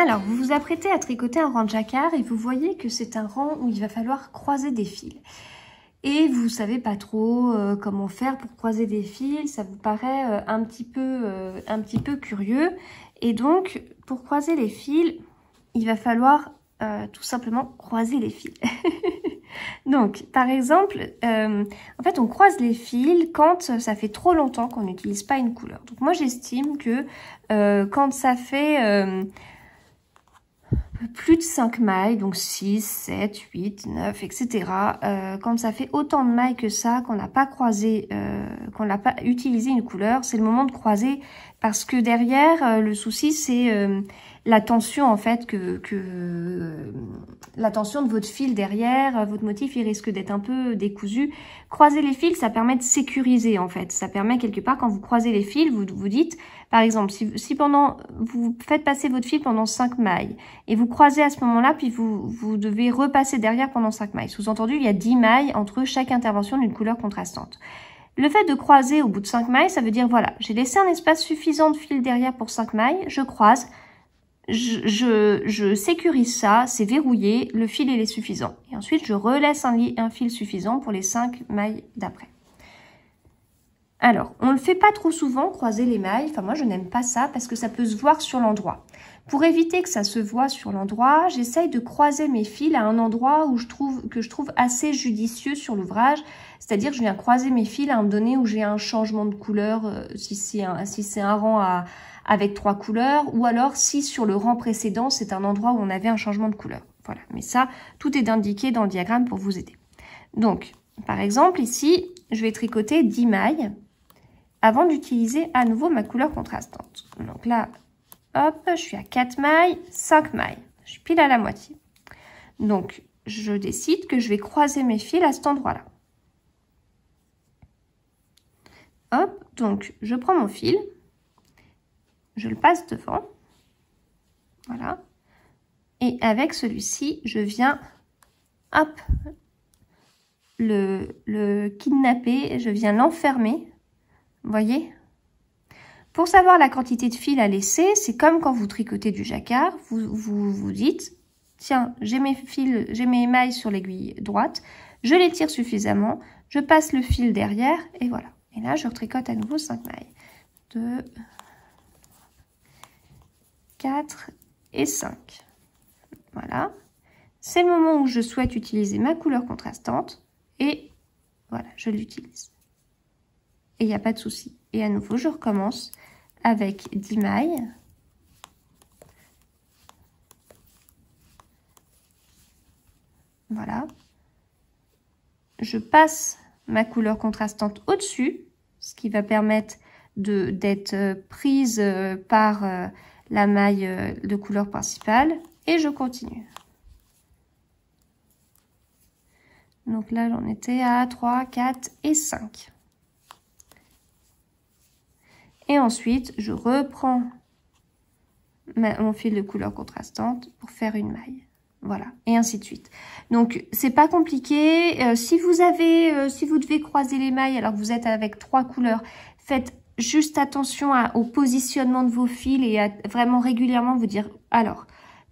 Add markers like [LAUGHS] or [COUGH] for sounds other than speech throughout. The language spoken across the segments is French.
Alors, vous vous apprêtez à tricoter un rang de jacquard et vous voyez que c'est un rang où il va falloir croiser des fils. Et vous savez pas trop euh, comment faire pour croiser des fils, ça vous paraît euh, un, petit peu, euh, un petit peu curieux. Et donc, pour croiser les fils, il va falloir tout simplement croiser les fils. [LAUGHS] donc, par exemple, en fait, on croise les fils quand ça fait trop longtemps qu'on n'utilise pas une couleur. Donc, moi, j'estime que quand ça fait plus de 5 mailles, donc 6, 7, 8, 9, etc. quand ça fait autant de mailles que ça, qu'on n'a pas croisé, euh, qu'on n'a pas utilisé une couleur, c'est le moment de croiser parce que derrière, euh, le souci, c'est euh, la tension en fait que, que la tension de votre fil derrière, votre motif il risque d'être un peu décousu. Croiser les fils, ça permet de sécuriser en fait. Ça permet quelque part quand vous croisez les fils, vous vous dites, par exemple, si, si pendant vous faites passer votre fil pendant 5 mailles et vous croisez à ce moment-là, puis vous, vous devez repasser derrière pendant 5 mailles. Sous-entendu, il y a 10 mailles entre chaque intervention d'une couleur contrastante. Le fait de croiser au bout de 5 mailles, ça veut dire, voilà, j'ai laissé un espace suffisant de fil derrière pour 5 mailles, je croise, je, sécurise ça, c'est verrouillé, le fil il est suffisant. Et ensuite, je relaisse un, un fil suffisant pour les 5 mailles d'après. Alors, on ne le fait pas trop souvent, croiser les mailles. Enfin, moi, je n'aime pas ça parce que ça peut se voir sur l'endroit. Pour éviter que ça se voit sur l'endroit, j'essaye de croiser mes fils à un endroit où je trouve que je trouve assez judicieux sur l'ouvrage. C'est-à-dire que je viens croiser mes fils à un moment donné où j'ai un changement de couleur, euh, si c'est un, si un rang à, avec trois couleurs, ou alors si sur le rang précédent, c'est un endroit où on avait un changement de couleur. Voilà, mais ça, tout est indiqué dans le diagramme pour vous aider. Donc, par exemple, ici, je vais tricoter 10 mailles avant d'utiliser à nouveau ma couleur contrastante. Donc là, hop, je suis à 4 mailles, 5 mailles. Je suis pile à la moitié. Donc, je décide que je vais croiser mes fils à cet endroit-là. Hop, donc je prends mon fil, je le passe devant. Voilà. Et avec celui-ci, je viens, hop, le, kidnapper, je viens l'enfermer. voyez Pour savoir la quantité de fil à laisser, c'est comme quand vous tricotez du jacquard. Vous vous, vous dites, tiens, j'ai mes fils, j'ai mes mailles sur l'aiguille droite, je les tire suffisamment, je passe le fil derrière et voilà. Et là, je retricote à nouveau 5 mailles. 2, 4 et 5. Voilà. C'est le moment où je souhaite utiliser ma couleur contrastante et voilà, je l'utilise. Et il n'y a pas de souci. Et à nouveau, je recommence avec 10 mailles. Voilà. Je passe ma couleur contrastante au-dessus, ce qui va permettre d'être prise euh, par euh, la maille euh, de couleur principale et je continue. Donc là, j'en étais à 3, 4 et 5. Et ensuite, je reprends mon fil de couleur contrastante pour faire une maille. Voilà, et ainsi de suite. Donc, c'est pas compliqué. Euh, si vous avez, euh, si vous devez croiser les mailles alors que vous êtes avec trois couleurs, faites juste attention au positionnement de vos fils et à vraiment régulièrement vous dire, alors,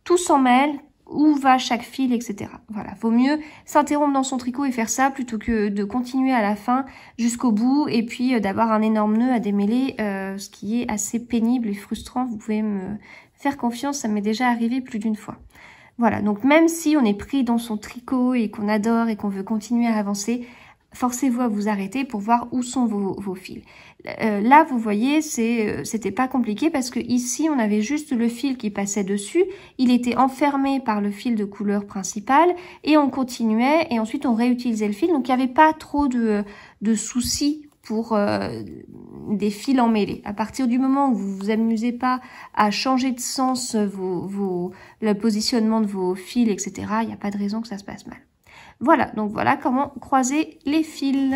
tout s'en mêle, où va chaque fil, etc. Voilà, vaut mieux s'interrompre dans son tricot et faire ça plutôt que de continuer à la fin jusqu'au bout et puis euh, d'avoir un énorme nœud à démêler, euh, ce qui est assez pénible et frustrant. Vous pouvez me faire confiance, ça m'est déjà arrivé plus d'une fois. Voilà, donc même si on est pris dans son tricot et qu'on adore et qu'on veut continuer à avancer, forcez-vous à vous arrêter pour voir où sont vos, fils. Euh, là, vous voyez, euh, c'était pas compliqué parce que ici, on avait juste le fil qui passait dessus. Il était enfermé par le fil de couleur principale et on continuait et ensuite on réutilisait le fil. Donc, il n'y avait pas trop de, soucis pour euh, des fils emmêlés. À partir du moment où vous vous amusez pas à changer de sens vos, le positionnement de vos fils, etc., il n'y a pas de raison que ça se passe mal. Voilà, donc voilà comment croiser les fils.